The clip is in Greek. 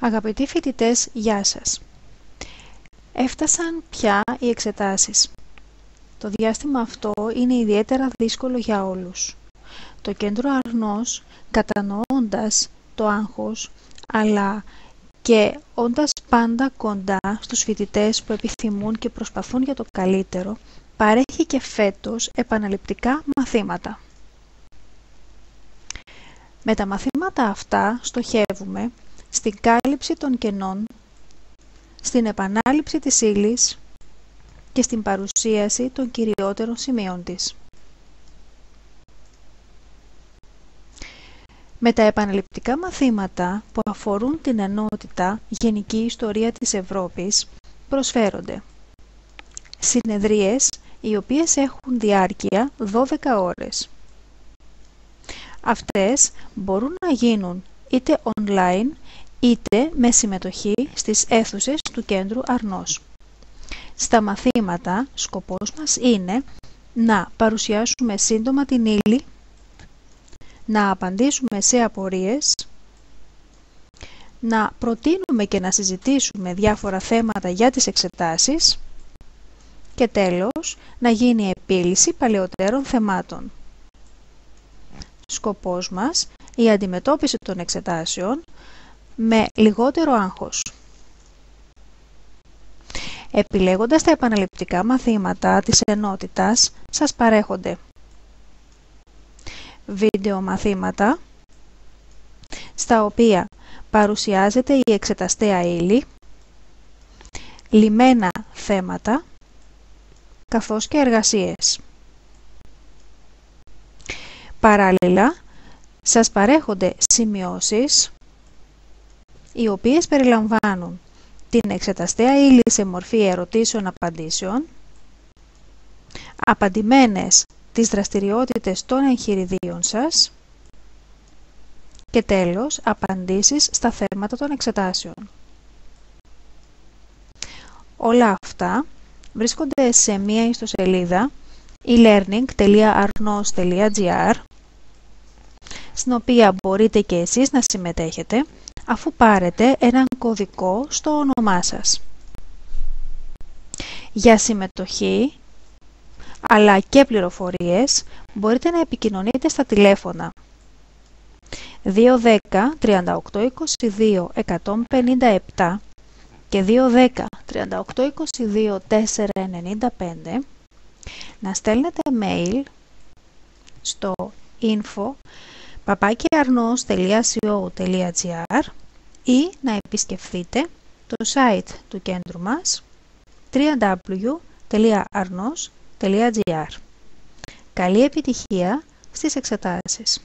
Αγαπητοί φοιτητές, γεια σας. Έφτασαν πια οι εξετάσεις. Το διάστημα αυτό είναι ιδιαίτερα δύσκολο για όλους. Το κέντρο Αρνός, κατανοώντας το άγχος, αλλά και όντας πάντα κοντά στους φοιτητές που επιθυμούν και προσπαθούν για το καλύτερο, παρέχει και φέτος επαναληπτικά μαθήματα. Με τα μαθήματα αυτά στοχεύουμε στην κάλυψη των κενών, στην επανάληψη της ύλης και στην παρουσίαση των κυριότερων σημείων της. Με τα επαναληπτικά μαθήματα που αφορούν την ενότητα Γενική Ιστορία της Ευρώπης προσφέρονται συνεδρίες οι οποίες έχουν διάρκεια 12 ώρες. Αυτές μπορούν να γίνουν είτε online είτε με συμμετοχή στις αίθουσες του κέντρου Αρνός. Στα μαθήματα, σκοπός μας είναι να παρουσιάσουμε σύντομα την ύλη, να απαντήσουμε σε απορίες, να προτείνουμε και να συζητήσουμε διάφορα θέματα για τις εξετάσεις και τέλος, να γίνει επίλυση παλαιότερων θεμάτων. Σκοπός μας, η αντιμετώπιση των εξετάσεων με λιγότερο άγχος. Επιλέγοντας τα επαναληπτικά μαθήματα της ενότητας, σας παρέχονται βίντεο μαθήματα, στα οποία παρουσιάζεται η εξεταστέα ύλη, λιμένα θέματα, καθώς και εργασίες. Παράλληλα, σας παρέχονται σημειώσεις οι οποίες περιλαμβάνουν την εξεταστέα ύλη σε μορφή ερωτήσεων-απαντήσεων, απαντημένες τις δραστηριότητες των εγχειριδίων σας και τέλος απαντήσεις στα θέματα των εξετάσεων. Όλα αυτά βρίσκονται σε μία ιστοσελίδα e-learning.arnos.gr στην οποία μπορείτε και εσείς να συμμετέχετε αφού πάρετε έναν κωδικό στο όνομά σας. Για συμμετοχή αλλά και πληροφορίες μπορείτε να επικοινωνείτε στα τηλέφωνα 210 38 22 157 και 210 38 22 495 να στέλνετε mail στο info papakiarnos.co.gr ή να επισκεφθείτε το site του κέντρου μας www.arnos.gr Καλή επιτυχία στις εξετάσεις!